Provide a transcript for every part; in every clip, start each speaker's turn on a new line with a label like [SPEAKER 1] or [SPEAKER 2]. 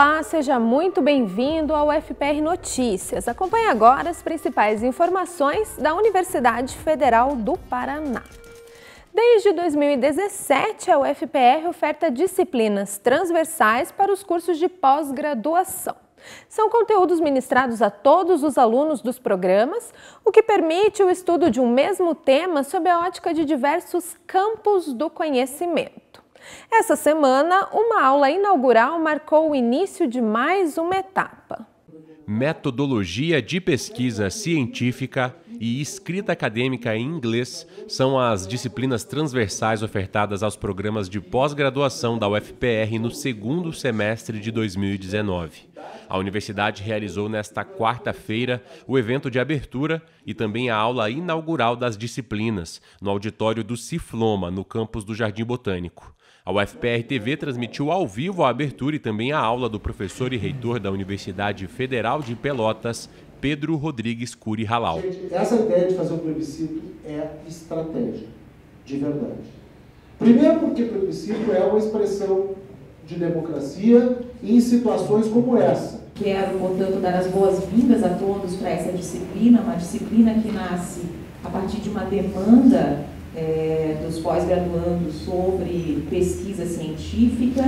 [SPEAKER 1] Olá, seja muito bem-vindo ao FPR Notícias. Acompanhe agora as principais informações da Universidade Federal do Paraná. Desde 2017, a UFPR oferta disciplinas transversais para os cursos de pós-graduação. São conteúdos ministrados a todos os alunos dos programas, o que permite o estudo de um mesmo tema sob a ótica de diversos campos do conhecimento. Essa semana, uma aula inaugural marcou o início de mais uma etapa.
[SPEAKER 2] Metodologia de pesquisa científica e escrita acadêmica em inglês são as disciplinas transversais ofertadas aos programas de pós-graduação da UFPR no segundo semestre de 2019. A universidade realizou nesta quarta-feira o evento de abertura e também a aula inaugural das disciplinas no auditório do Cifloma, no campus do Jardim Botânico. A UFPR TV transmitiu ao vivo a abertura e também a aula do professor e reitor da Universidade Federal de Pelotas, Pedro Rodrigues Curi Halal.
[SPEAKER 3] Gente, essa ideia de fazer um plebiscito é estratégia, de verdade. Primeiro porque plebiscito é uma expressão de democracia em situações como essa.
[SPEAKER 4] Quero, portanto, dar as boas-vindas a todos para essa disciplina, uma disciplina que nasce a partir de uma demanda é, dos pós-graduandos sobre pesquisa científica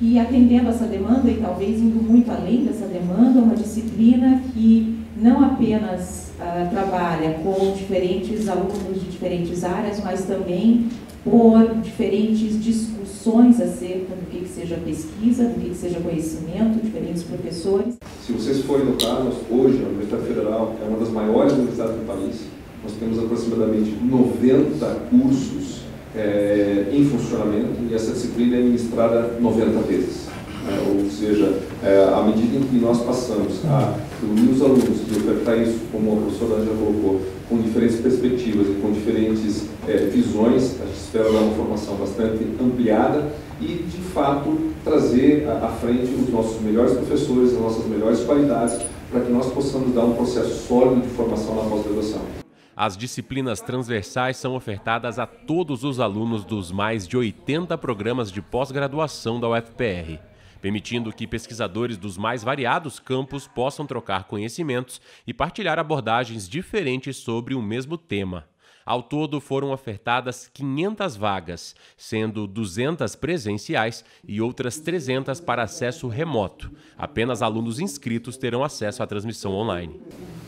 [SPEAKER 4] e atendendo essa demanda e talvez indo muito além dessa demanda, uma disciplina que não apenas uh, trabalha com diferentes alunos de diferentes áreas, mas também por diferentes discussões acerca do que, que seja pesquisa, do que, que seja conhecimento, diferentes professores.
[SPEAKER 5] Se vocês forem notar, hoje a Universidade Federal é uma das maiores universidades do país, nós temos aproximadamente 90 cursos é, em funcionamento e essa disciplina é ministrada 90 vezes. É, ou seja, é, à medida em que nós passamos a reunir os alunos e ofertar isso, como a professora já colocou, com diferentes perspectivas e com diferentes é, visões, a gente espera dar uma formação bastante ampliada e, de fato, trazer à frente os nossos melhores professores, as nossas melhores qualidades, para que nós possamos dar um processo sólido de formação na pós-graduação.
[SPEAKER 2] As disciplinas transversais são ofertadas a todos os alunos dos mais de 80 programas de pós-graduação da UFPR, permitindo que pesquisadores dos mais variados campos possam trocar conhecimentos e partilhar abordagens diferentes sobre o mesmo tema. Ao todo foram ofertadas 500 vagas, sendo 200 presenciais e outras 300 para acesso remoto. Apenas alunos inscritos terão acesso à transmissão online.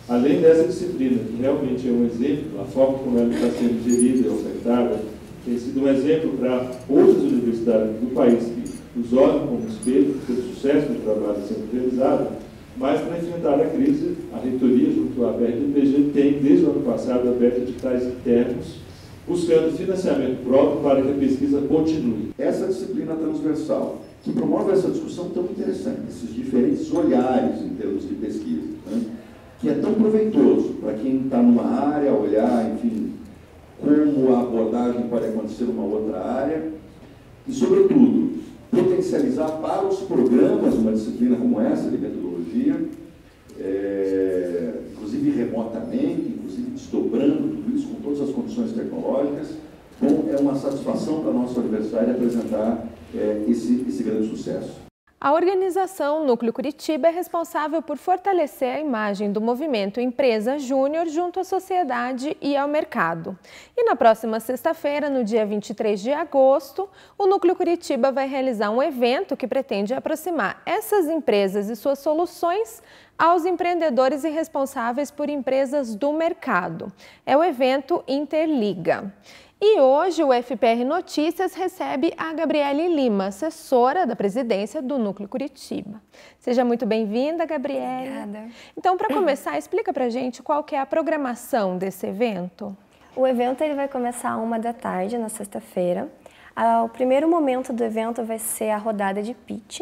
[SPEAKER 6] Além dessa disciplina, que realmente é um exemplo, a forma como ela está sendo gerida e ofertada, tem sido um exemplo para outras universidades do país que os olham como espelho pelo sucesso do trabalho sendo realizado, mas para enfrentar a crise, a reitoria, junto à BRPG, tem, desde o ano passado, aberto editais internos, buscando financiamento próprio para que a pesquisa continue.
[SPEAKER 7] Essa disciplina transversal, que promove essa discussão tão interessante, esses diferentes olhares em termos de pesquisa, né? Que é tão proveitoso para quem está numa área, olhar, enfim, como a abordagem pode acontecer numa outra área, e, sobretudo, potencializar para os programas uma disciplina como essa de metodologia, é, inclusive remotamente, inclusive desdobrando tudo isso com todas as condições tecnológicas. Bom, é uma satisfação para a nossa universidade apresentar é, esse, esse grande sucesso.
[SPEAKER 1] A organização Núcleo Curitiba é responsável por fortalecer a imagem do movimento Empresa Júnior junto à sociedade e ao mercado. E na próxima sexta-feira, no dia 23 de agosto, o Núcleo Curitiba vai realizar um evento que pretende aproximar essas empresas e suas soluções aos empreendedores e responsáveis por empresas do mercado. É o evento Interliga. E hoje o FPR Notícias recebe a Gabriele Lima, assessora da presidência do Núcleo Curitiba. Seja muito bem-vinda, Gabriele.
[SPEAKER 8] Obrigada.
[SPEAKER 1] Então, para começar, explica para a gente qual que é a programação desse evento.
[SPEAKER 8] O evento ele vai começar às uma da tarde, na sexta-feira. Ah, o primeiro momento do evento vai ser a rodada de pitch,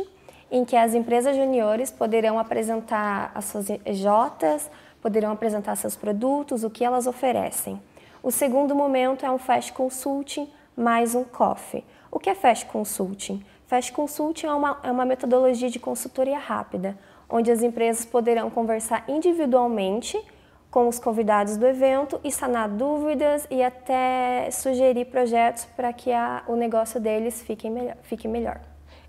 [SPEAKER 8] em que as empresas juniores poderão apresentar as suas EJs, poderão apresentar seus produtos, o que elas oferecem. O segundo momento é um Fast Consulting mais um Coffee. O que é Fast Consulting? Fast Consulting é uma, é uma metodologia de consultoria rápida, onde as empresas poderão conversar individualmente com os convidados do evento e sanar dúvidas e até sugerir projetos para que a, o negócio deles fique melhor, fique melhor.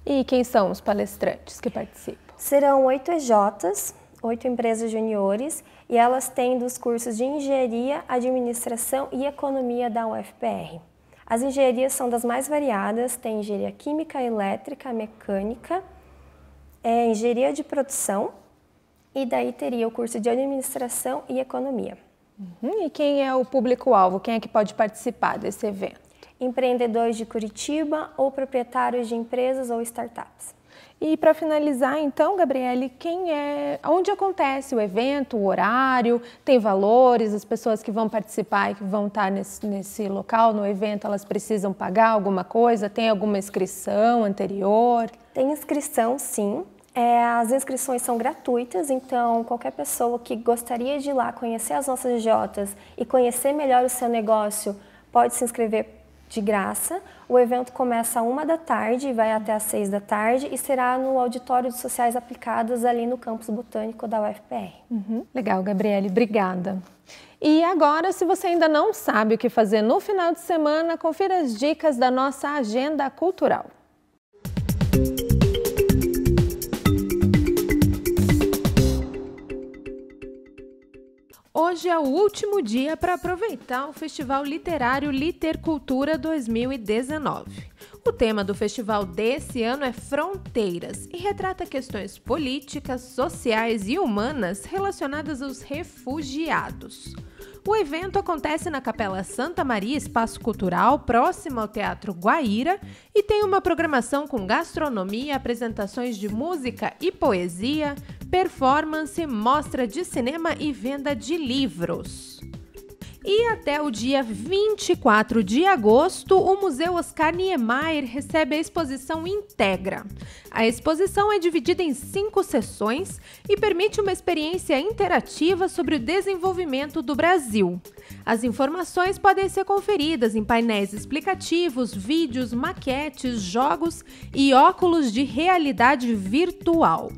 [SPEAKER 1] E quem são os palestrantes que participam?
[SPEAKER 8] Serão oito EJs, oito empresas juniores, e elas têm dos cursos de Engenharia, Administração e Economia da UFPR. As engenharias são das mais variadas, tem engenharia química, elétrica, mecânica, é, engenharia de produção, e daí teria o curso de Administração e Economia.
[SPEAKER 1] Uhum. E quem é o público-alvo? Quem é que pode participar desse evento?
[SPEAKER 8] Empreendedores de Curitiba ou proprietários de empresas ou startups.
[SPEAKER 1] E para finalizar, então, Gabriele, quem é, onde acontece o evento, o horário, tem valores, as pessoas que vão participar e que vão estar nesse, nesse local, no evento, elas precisam pagar alguma coisa? Tem alguma inscrição anterior?
[SPEAKER 8] Tem inscrição, sim. É, as inscrições são gratuitas, então qualquer pessoa que gostaria de ir lá conhecer as nossas Jotas e conhecer melhor o seu negócio pode se inscrever de graça. O evento começa a uma da tarde e vai até às seis da tarde e será no Auditório de Sociais Aplicadas ali no campus botânico da UFPR.
[SPEAKER 1] Uhum. Legal, Gabriele, obrigada. E agora, se você ainda não sabe o que fazer no final de semana, confira as dicas da nossa agenda cultural. Hoje é o último dia para aproveitar o Festival Literário Litercultura 2019. O tema do festival desse ano é Fronteiras e retrata questões políticas, sociais e humanas relacionadas aos refugiados. O evento acontece na Capela Santa Maria Espaço Cultural, próximo ao Teatro Guaíra, e tem uma programação com gastronomia, apresentações de música e poesia, performance, mostra de cinema e venda de livros. E até o dia 24 de agosto, o Museu Oscar Niemeyer recebe a exposição Integra. A exposição é dividida em cinco sessões e permite uma experiência interativa sobre o desenvolvimento do Brasil. As informações podem ser conferidas em painéis explicativos, vídeos, maquetes, jogos e óculos de realidade virtual.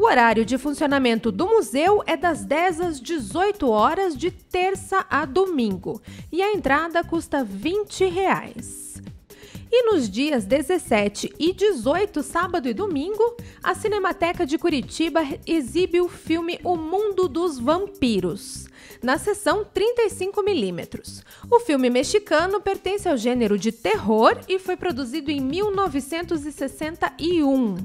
[SPEAKER 1] O horário de funcionamento do museu é das 10 às 18 horas de terça a domingo e a entrada custa 20 reais. E nos dias 17 e 18, sábado e domingo, a Cinemateca de Curitiba exibe o filme O Mundo dos Vampiros, na sessão 35mm. O filme mexicano pertence ao gênero de terror e foi produzido em 1961.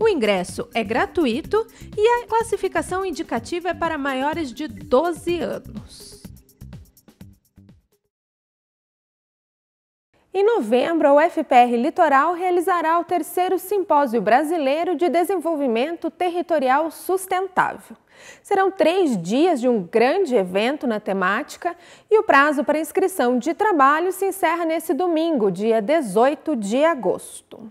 [SPEAKER 1] O ingresso é gratuito e a classificação indicativa é para maiores de 12 anos. Em novembro, a UFPR Litoral realizará o terceiro Simpósio Brasileiro de Desenvolvimento Territorial Sustentável. Serão três dias de um grande evento na temática e o prazo para inscrição de trabalho se encerra nesse domingo, dia 18 de agosto.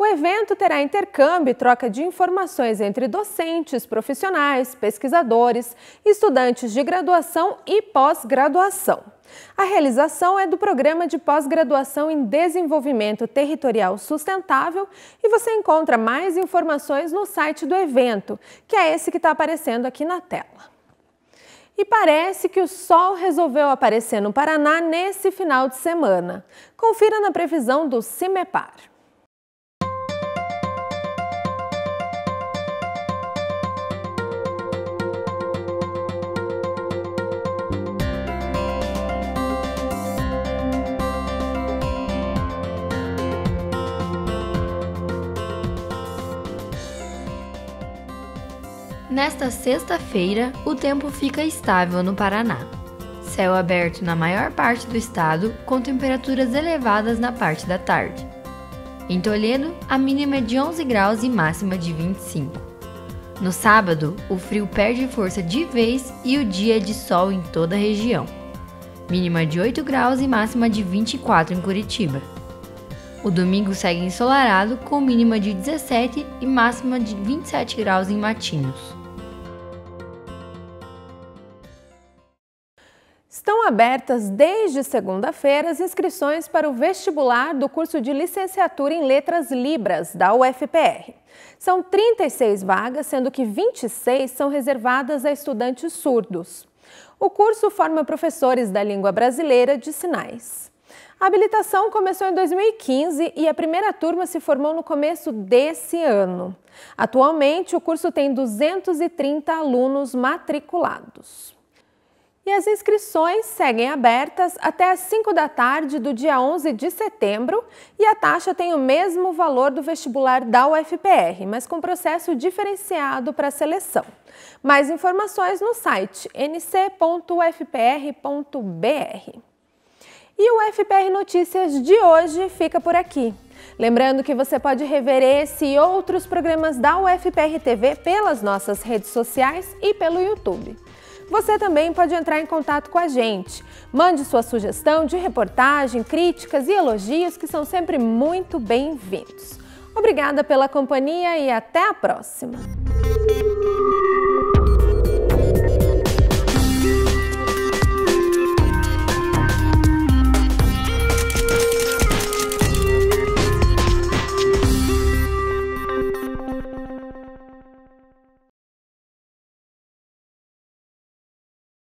[SPEAKER 1] O evento terá intercâmbio e troca de informações entre docentes, profissionais, pesquisadores, estudantes de graduação e pós-graduação. A realização é do Programa de Pós-Graduação em Desenvolvimento Territorial Sustentável e você encontra mais informações no site do evento, que é esse que está aparecendo aqui na tela. E parece que o sol resolveu aparecer no Paraná nesse final de semana. Confira na previsão do CIMEPAR.
[SPEAKER 9] Nesta sexta-feira, o tempo fica estável no Paraná. Céu aberto na maior parte do estado, com temperaturas elevadas na parte da tarde. Em Toledo, a mínima é de 11 graus e máxima de 25. No sábado, o frio perde força de vez e o dia é de sol em toda a região. Mínima de 8 graus e máxima de 24 em Curitiba. O domingo segue ensolarado, com mínima de 17 e máxima de 27 graus em Matinhos.
[SPEAKER 1] Estão abertas desde segunda-feira as inscrições para o vestibular do curso de licenciatura em Letras Libras da UFPR. São 36 vagas, sendo que 26 são reservadas a estudantes surdos. O curso forma professores da língua brasileira de sinais. A habilitação começou em 2015 e a primeira turma se formou no começo desse ano. Atualmente, o curso tem 230 alunos matriculados. E as inscrições seguem abertas até às 5 da tarde do dia 11 de setembro e a taxa tem o mesmo valor do vestibular da UFPR, mas com processo diferenciado para seleção. Mais informações no site nc.ufpr.br. E o UFPR Notícias de hoje fica por aqui. Lembrando que você pode rever esse e outros programas da UFPR TV pelas nossas redes sociais e pelo YouTube. Você também pode entrar em contato com a gente. Mande sua sugestão de reportagem, críticas e elogios que são sempre muito bem-vindos. Obrigada pela companhia e até a próxima!